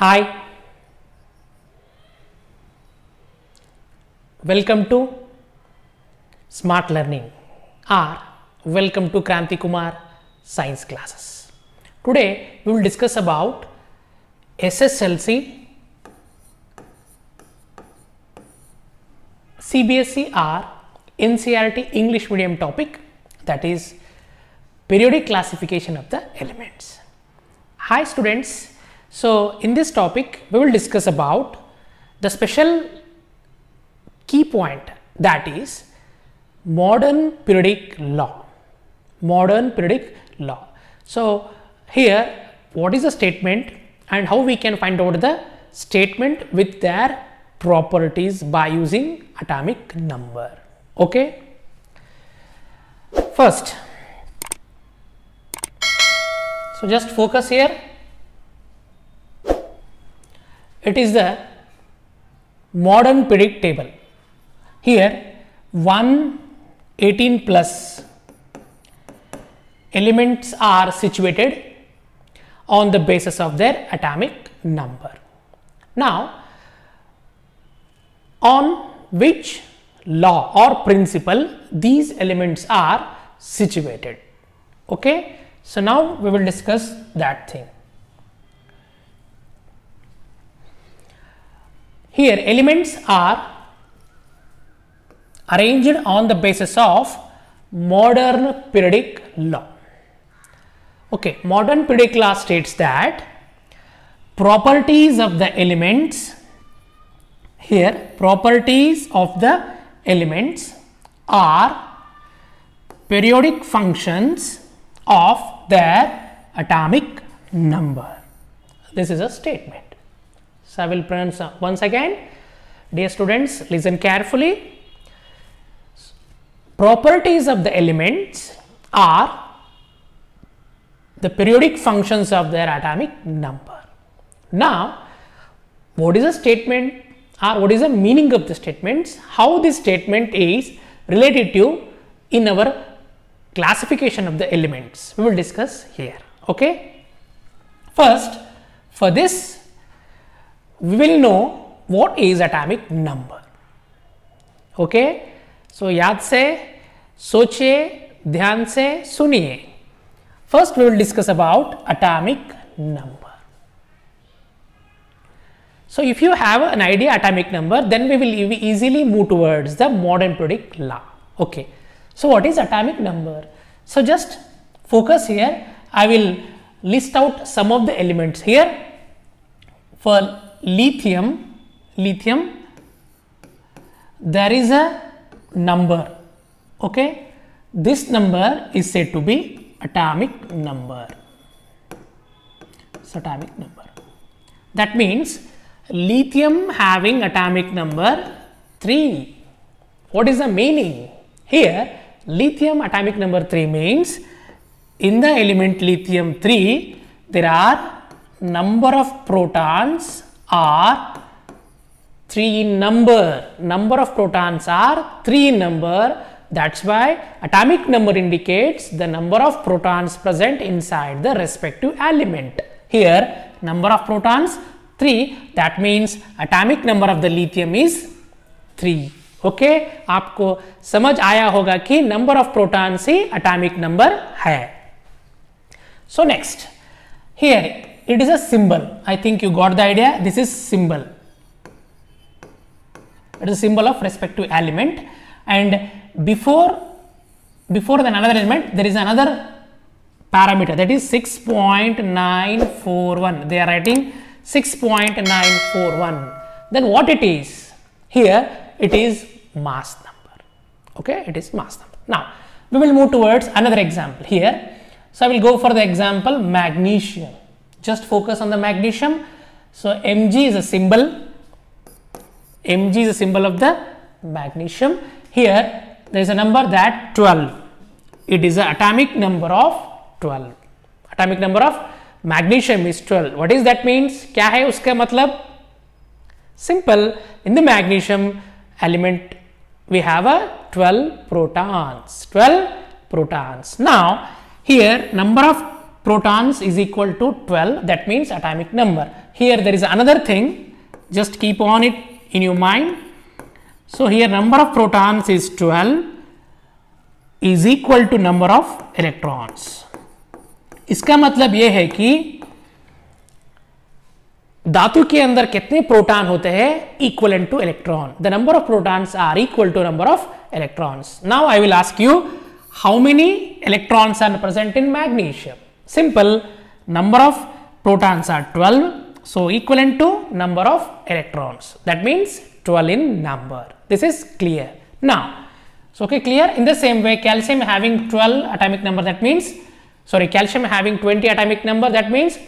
Hi, welcome to Smart Learning or welcome to Kranti Kumar Science classes. Today we will discuss about SSLC, CBSE or NCRT English medium topic that is periodic classification of the elements. Hi students, so in this topic we will discuss about the special key point that is modern periodic law. Modern periodic law. So here what is the statement and how we can find out the statement with their properties by using atomic number. Okay. First, so just focus here. It is the modern periodic table. Here 1 18 plus elements are situated on the basis of their atomic number. Now, on which law or principle these elements are situated. Okay. So, now we will discuss that thing. Here elements are arranged on the basis of modern periodic law. Okay, modern periodic law states that properties of the elements here properties of the elements are periodic functions of their atomic number. This is a statement. So, I will pronounce uh, once again. Dear students, listen carefully. Properties of the elements are the periodic functions of their atomic number. Now, what is the statement or what is the meaning of the statements? How this statement is related to in our classification of the elements? We will discuss here. Okay. First, for this we will know what is atomic number. Okay, so याद se, soche, dhyan se, सुनिए First, we will discuss about atomic number. so if you have an idea atomic number then we will easily move towards the modern periodic law. Okay? So what is atomic number? So just focus here. I will list out some of the elements here. For lithium, lithium, there is a number. Okay. This number is said to be atomic number. Atomic number. That means lithium having atomic number 3. What is the meaning? Here lithium atomic number 3 means in the element lithium 3 there are number of protons are 3 in number. Number of protons are 3 in number that why atomic number indicates the number of protons present inside the respective element. Here number of protons 3 that means atomic number of the lithium is 3. Okay okay? आपको समझ आया होगा कि number of proton से atomic number है so next here it is a symbol. I think you got the idea. This is symbol. It is a symbol of respective element. And before before the another element there is another parameter. That is 6.941 they are writing 6.941 then what it is? Here it is mass number. Okay? It is mass number. Now we will move towards another example here. So i will go for the example magnesium just focus on the magnesium. So mg is a symbol. Mg is a symbol of the magnesium. Here there is a number that 12 it is an atomic number of 12 atomic number of magnesium is 12 what is that means? kya hai uska matlab simple. In the magnesium element we have a 12 protons. 12 protons. Now here number of protons is equal to 12 that means atomic number here there is another thing, just keep on it in your mind. So, here number of protons is 12 is equal to number of electrons. इसका मतलब यह है कि धातु के अंदर कितने proton होते हैं equal to electron the number of protons are equal to number of electrons now I will ask you how many electrons are present in magnesium simple number of protons are 12 so equivalent to number of electrons that means 12 in number this is clear now so okay clear in the same way calcium having 12 atomic number that means sorry calcium having 20 atomic number that means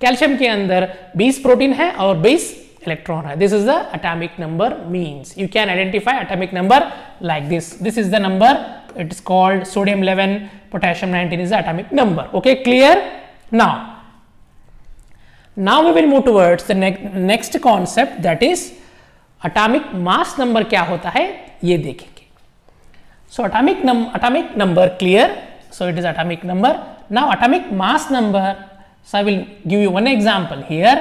calcium के अंदर 20 protein है और 20 electron है this is the atomic number means you can identify atomic number like this this is the number it is called sodium 11 potassium 19 is the atomic number. Okay clear? Now now we will move towards the ne next concept that is atomic mass number kya hota hai ye dekhenge so atomic num atomic number clear? So it is atomic number. Now atomic mass number so i will give you one example here.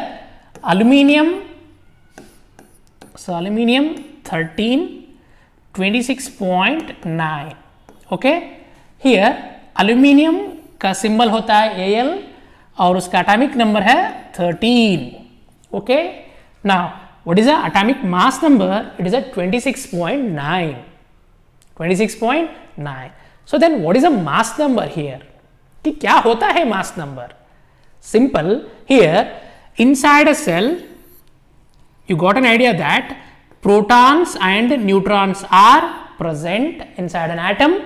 Aluminium so aluminium 13 26.9 okay here aluminium का symbol होता है A L और उसका atomic number है 13 okay ना what is atomic mass number it is a 26.9 26.9 so then what is a mass number here कि क्या होता है mass number simple here inside a cell you got an idea that protons and neutrons are present inside an atom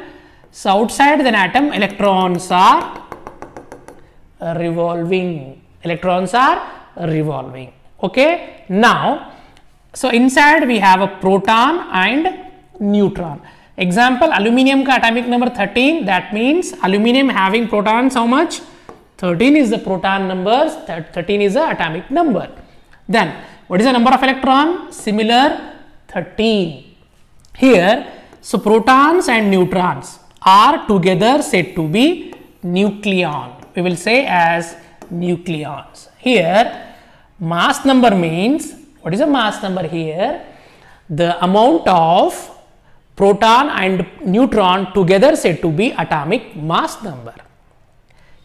So, outside an atom, electrons are revolving. Electrons are revolving. Okay. Now, so inside we have a proton and neutron. Example, aluminium ka atomic number 13. That means aluminium having protons how much? 13 is the proton numbers, 13 is the atomic number. Then, what is the number of electron? Similar 13. Here, so protons and neutrons are together said to be nucleon. We will say as nucleons. Here, mass number means, what is the mass number here? The amount of proton and neutron together said to be atomic mass number.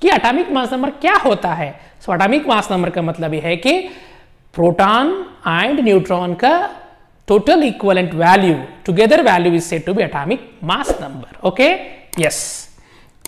कि atomic mass number क्या होता है so atomic mass number का मतलब यह है कि proton and neutron का total equivalent value together value is said to be atomic mass number. Okay? Yes.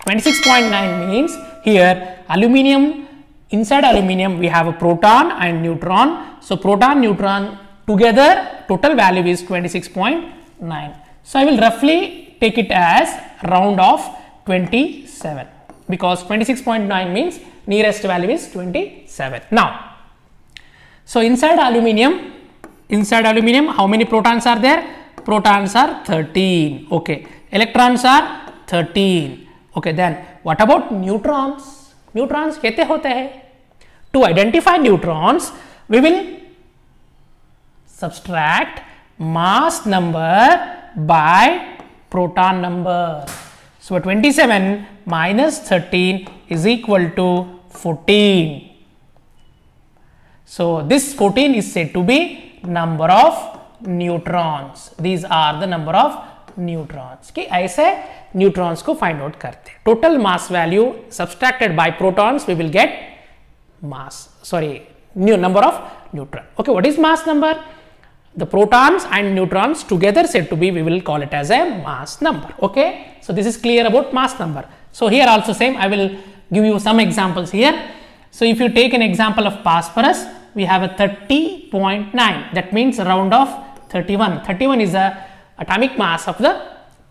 26.9 means here aluminium inside aluminium we have a proton and neutron. So proton neutron together total value is 26.9 so i will roughly take it as round of 27 because 26.9 means nearest value is 27. Now, so inside aluminium, inside aluminium how many protons are there? Protons are 13, okay. Electrons are 13, okay. Then what about neutrons? Neutrons kete hote hai? To identify neutrons, we will subtract mass number by proton number. So, 27 minus 13 is equal to 14. So, this 14 is said to be number of neutrons. These are the number of neutrons. कि ऐसे neutrons को find out करते Total mass value subtracted by protons we will get mass. Sorry, new number of neutron. Okay, what is mass number? the protons and neutrons together said to be we will call it as a mass number okay so this is clear about mass number so here also same i will give you some examples here so if you take an example of phosphorus we have a 30.9 that means round of 31 31 is the atomic mass of the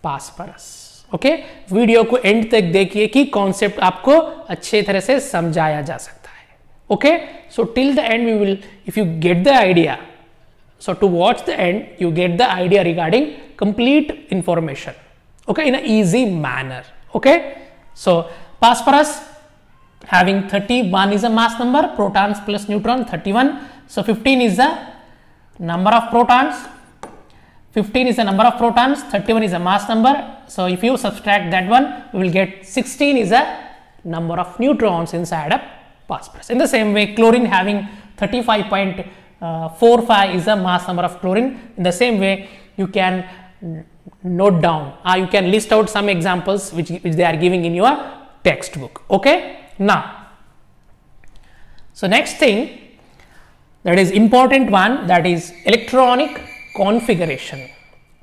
phosphorus okay okay? Video को end तक देखिए कि concept आपको अच्छे तरह से समझाया जा सकता है okay so till the end we will if you get the idea So, to watch the end you get the idea regarding complete information okay in a easy manner okay. So, phosphorus having 31 is a mass number protons plus neutron 31. So, 15 is the number of protons 15 is the number of protons 31 is a mass number. So, if you subtract that one we will get 16 is a number of neutrons inside a phosphorus. In the same way chlorine having 35.45 uh, is the mass number of chlorine. In the same way, you can note down or you can list out some examples which, which they are giving in your textbook. Okay Now, so next thing that is important one that is electronic configuration.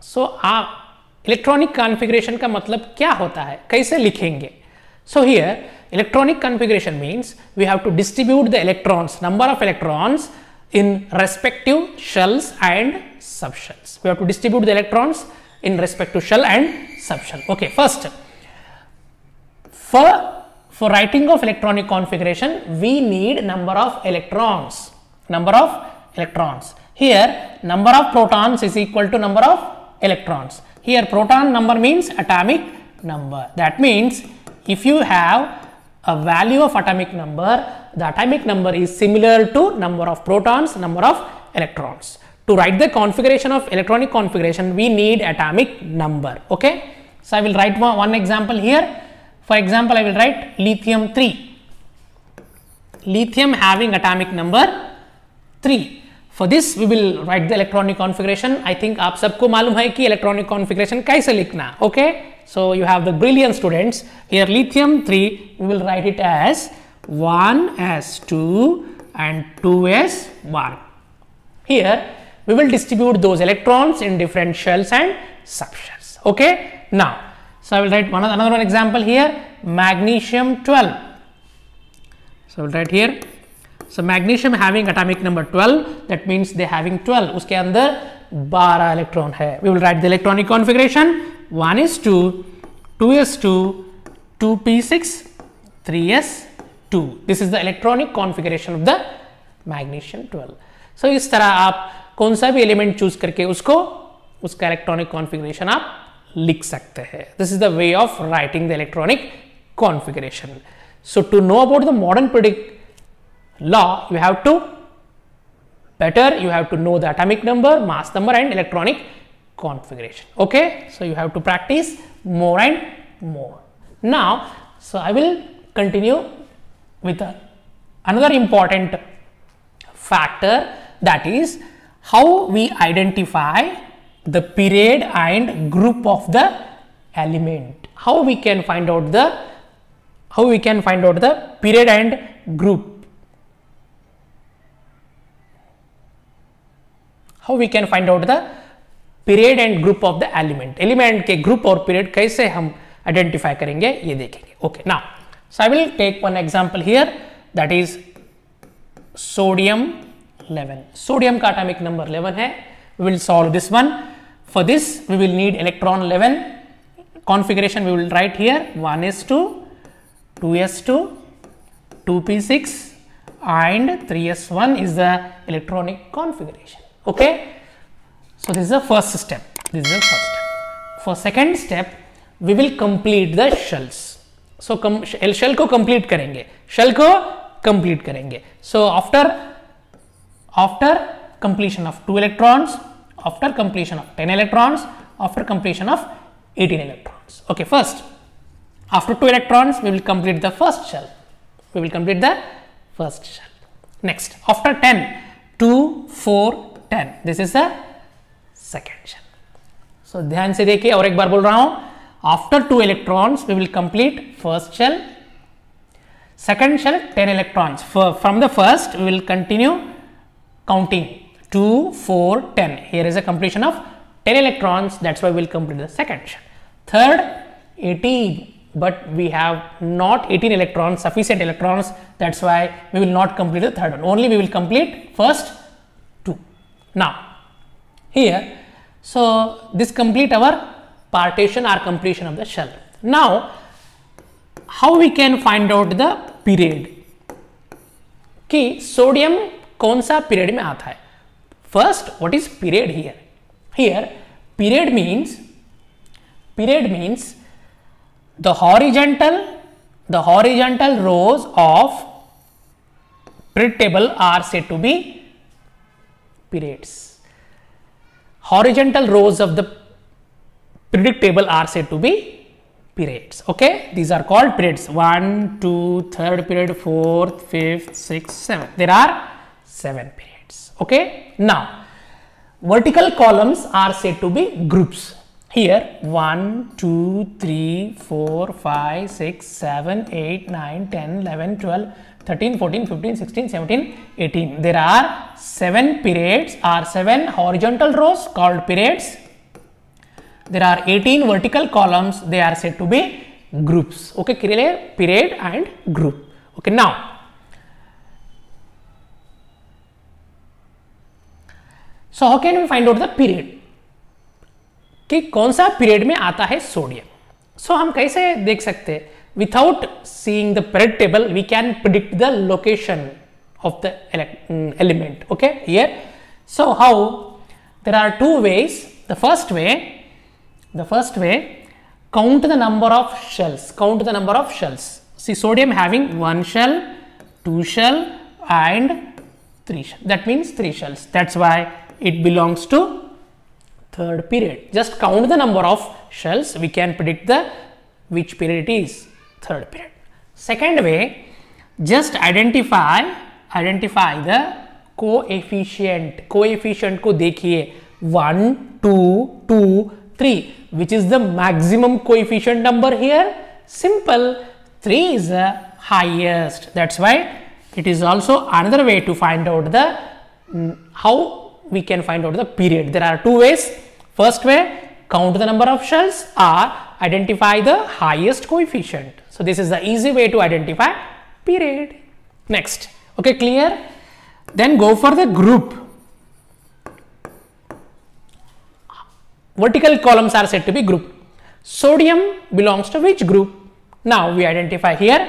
So, uh electronic configuration का मतलब क्या होता है कैसे लिखेंगे so here electronic configuration means we have to distribute the electrons number of electrons in respective shells and subshells we have to distribute the electrons in respect to shell and subshell okay first for for writing of electronic configuration we need number of electrons number of electrons here number of protons is equal to number of electrons here proton number means atomic number. That means if you have a value of atomic number, the atomic number is similar to number of protons, number of electrons. To write the configuration of electronic configuration, we need atomic number. Okay. So, I will write one, one example here. For example, I will write lithium 3. Lithium having atomic number 3. For this we will write the electronic configuration. I think आप सबको मालूम है कि electronic configuration कैसे लिखना okay? So you have the brilliant students here lithium 3 we will write it as 1s2 and 2s1. Here we will distribute those electrons in different shells and subshells okay? Now so I will write one another one example here magnesium 12. So I will write here so magnesium having atomic number 12 that means they having 12 उसके अंदर 12 electron है we will write the electronic configuration 1 is 2 2 is 2 2p6 3s2 this is the electronic configuration of the magnesium 12 so इस तरह आप कौन सा भी element choose करके उसको उसका इलेक्ट्रॉनिक कॉन्फ़िगरेशन आप लिख सकते हैं this is the way of writing the electronic configuration so to know about the modern predict law you have to better you have to know the atomic number mass number and electronic configuration okay so you have to practice more and more now so i will continue with a, another important factor that is how we identify the period and group of the element. How we can find out the, how we can find out the period and group? How we can find out the period and group of the element element के group और period कैसे हम identify करेंगे ये देखेंगे okay ना so I will take one example here that is sodium 11 sodium का atomic number 11 है will solve this one for this we will need electron 11 configuration we will write here 1 s 2 2 s 2 2 p 6 and 3 s 1 is the electronic configuration okay so this is the first step this is the first step for second step we will complete the shells so com shell को complete करेंगे shell को complete करेंगे so after after completion of two electrons after completion of 10 electrons after completion of 18 electrons okay first after two electrons we will complete the first shell we will complete the first shell next after 10 2 4 10 this is the second shell so ध्यान से देखिए और एक बार बोल रहा हूं after two electrons we will complete first shell second shell 10 electrons For, from the first we will continue counting 2 4 10 here is a completion of 10 electrons that's why we will complete the second shell third 18 but we have not 18 electrons sufficient electrons that's why we will not complete the third one only we will complete first now, here, so this complete our partition or completion of the shell. Now, how we can find out the period? कि sodium कौन सा period में आता है First, what is period here? Here, period means period means the horizontal the horizontal rows of period table are said to be periods. Horizontal rows of the periodic table are said to be periods. Okay, these are called periods. One, two, third period, fourth, fifth, sixth, seventh. There are seven periods. Okay. Now, vertical columns are said to be groups. Here 1, 2, 3, 4, 5, 6, 7, 8, 9, 10, 11, 12, 13, 14, 15, 16, 17, 18. There are 7 periods or 7 horizontal rows called periods. There are 18 vertical columns. They are said to be groups. Okay, clear period and group. Okay, now so how can we find out the period कि कौन सा period में आता है sodium सो so, हम कैसे देख सकते हैं? Without seeing the period table we can predict the location of the element okay here so how there are two ways the first way the first way count the number of shells count the number of shells see sodium having one shell two shell and three shell that means three shells that's why it belongs to third period. Just count the number of shells, we can predict the which period it is, third period. Second way, just identify, identify the coefficient, coefficient को देखिए 1, 2, 2, 3, which is the maximum coefficient number here? Simple, 3 is the highest. That's why it is also another way to find out the mm, how we can find out the period. There are two ways. First way, count the number of shells or identify the highest coefficient. So, this is the easy way to identify period. Next, okay, clear? Then go for the group. Vertical columns are said to be group. Sodium belongs to which group? Now, we identify here.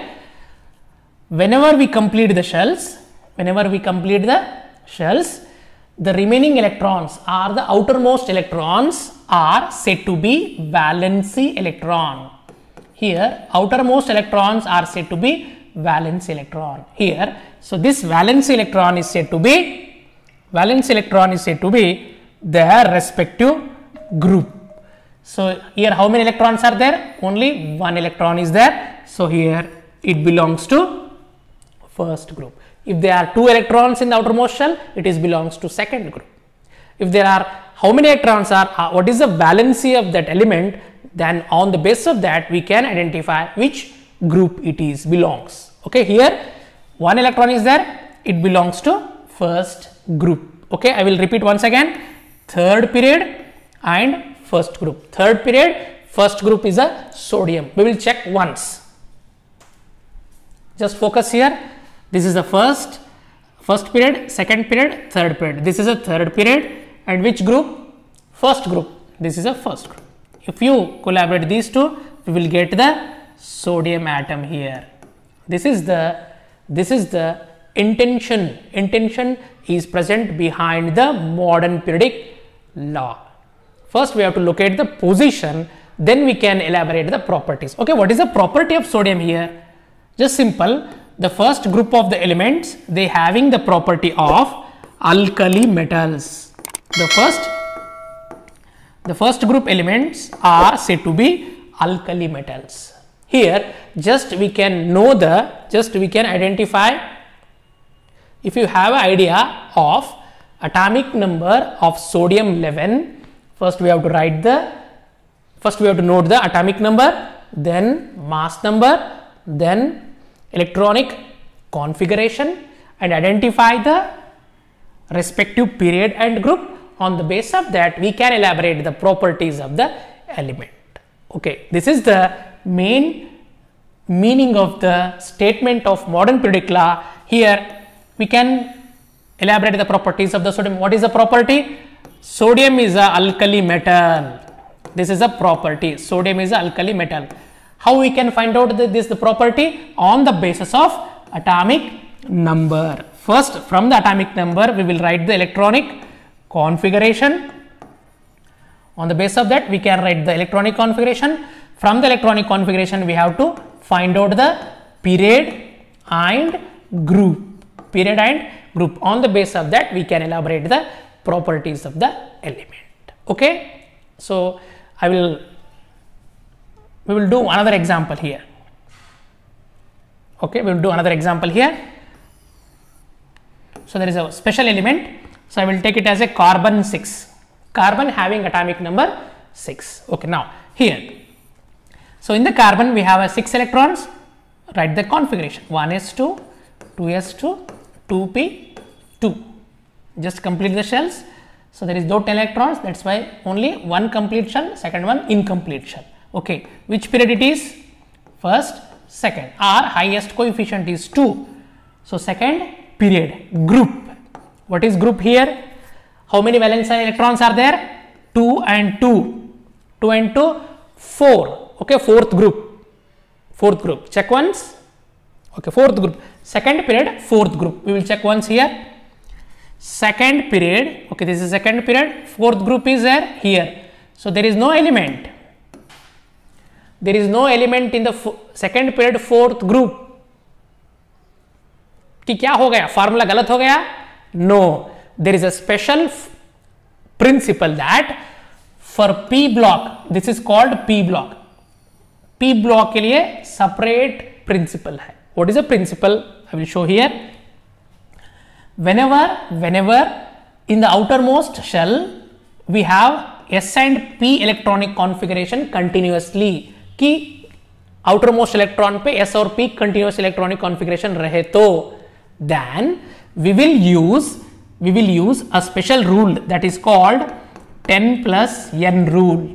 Whenever we complete the shells, whenever we complete the shells, the remaining electrons are the outermost electrons are said to be valency electron. Here outermost electrons are said to be valence electron here. So, this valence electron is said to be valence electron is said to be their respective group. So, here how many electrons are there? Only one electron is there. So, here it belongs to first group. If there are two electrons in the outermost shell, it is belongs to second group. If there are how many electrons are, uh, what is the valency of that element, then on the basis of that we can identify which group it is belongs. Okay, here one electron is there, it belongs to first group. Okay, I will repeat once again, third period and first group. Third period, first group is a sodium. We will check once. Just focus here this is the first, first period, second period, third period. This is a third period and which group? First group. This is a first group. If you collaborate these two, we will get the sodium atom here. This is the, this is the intention. Intention is present behind the modern periodic law. First, we have to locate the position, then we can elaborate the properties. Okay, what is the property of sodium here? Just simple, the first group of the elements they having the property of alkali metals. The first the first group elements are said to be alkali metals. Here just we can know the just we can identify if you have an idea of atomic number of sodium 11 first we have to write the first we have to note the atomic number then mass number then electronic configuration and identify the respective period and group. On the basis of that, we can elaborate the properties of the element. Okay, this is the main meaning of the statement of modern periodic law. Here, we can elaborate the properties of the sodium. What is the property? Sodium is a alkali metal. This is a property. Sodium is a alkali metal. How we can find out this the property on the basis of atomic number. First from the atomic number we will write the electronic configuration. On the basis of that we can write the electronic configuration. From the electronic configuration we have to find out the period and group. Period and group. On the basis of that we can elaborate the properties of the element. Okay. So, I will we will do another example here okay we will do another example here So there is a special element. So I will take it as a carbon 6. Carbon having atomic number 6. Okay, now here. So in the carbon we have a 6 electrons. Write the configuration 1s2, 2s2, 2p2. Just complete the shells. So there is no 10 electrons. That's why only one complete shell, second one incomplete shell. Okay, which period it is? First, second. Our highest coefficient is 2. So second period group. What is group here? How many valence electrons are there? 2 and 2. 2 and 2, 4. Okay, fourth group. Fourth group. Check once. Okay, fourth group. Second period, fourth group. We will check once here. Second period. Okay, this is second period. Fourth group is there here. So there is no element. There is no element in the second period fourth group. कि क्या हो गया formula गलत हो गया no there is a special principle that for P block this is called P block P block के लिए separate principle है what is a principle I will show here whenever whenever in the outermost shell we have s and p electronic configuration continuously कि outer most electron पे S और P continuous electronic configuration रहे तो then we will use we will use a special rule that is called ten plus N rule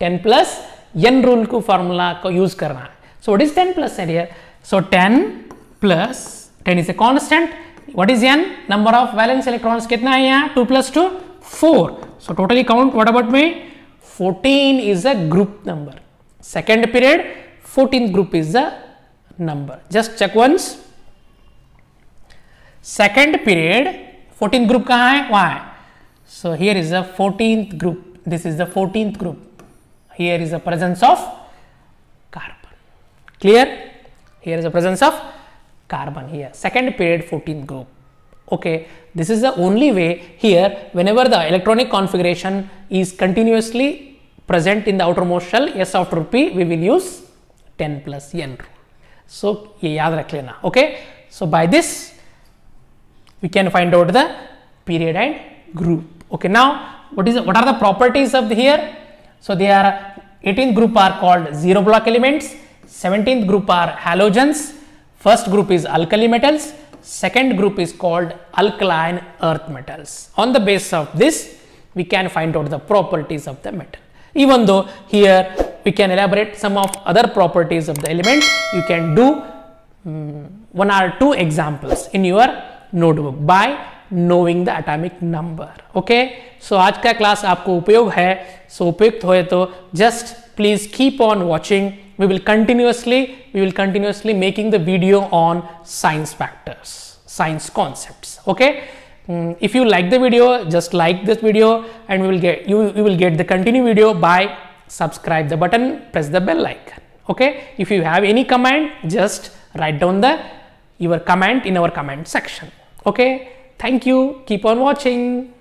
ten plus N rule को formula को use करना है. So what is ten plus and so ten plus ten is a constant what is N number of valence electron कितना है यहाँ? Two plus two four so totally count what about me 14 is a group number second period 14th group is the number. Just check once. Second period 14th group kahan hai hai so here is the 14th group. This is the 14th group. Here is the presence of carbon. Clear? Here is the presence of carbon here. Second period 14th group. Okay. This is the only way here whenever the electronic configuration is continuously present in the outermost shell s after p we will use 10 plus n. Rule so ye rakh lena okay? So by this we can find out the period and group okay? Now what is what are the properties of the here? So they are 18th group are called zero block elements 17th group are halogens first group is alkali metals second group is called alkaline earth metals. On the basis of this we can find out the properties of the metal even though here we can elaborate some of other properties of the element you can do um, one or two examples in your by knowing the atomic number okay so आज का class आपको उपयोग है सो so उपयुक्त हो तो just please keep on watching we will continuously we will continuously making the video on science factors science concepts okay mm, if you like the video just like this video and we will get you, you will get the continue video by subscribe the button press the bell icon. Okay? If you have any comment just write down the your comment in our comment section. Okay? Thank you. Keep on watching